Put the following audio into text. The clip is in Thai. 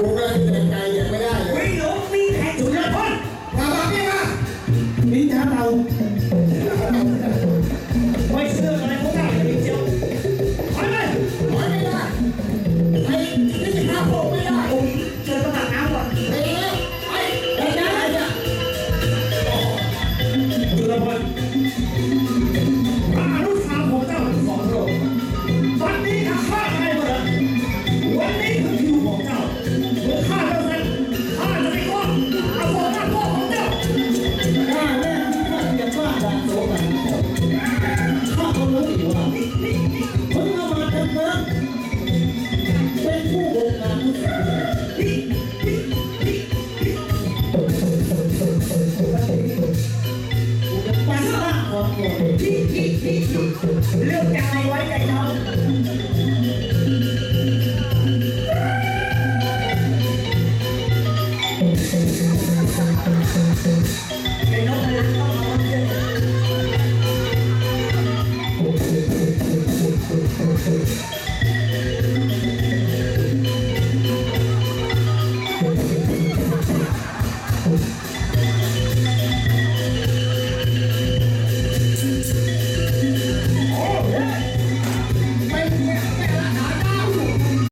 ไม่ได้ลยไม่หลงมีใครถุนละพ้นมาบอกพี่มานินทาเาไม่เชื่ออะไรพวกนั้นเลยเจียวถอยไปถอยไมได้ไอ้นี่ห้าหกไม่ได้ผมเจอตลาดน้ำก่อเอ๊ไอ้ไอ้ไอ้เนี่ยจุลพลมาลูกสาวผมเจ้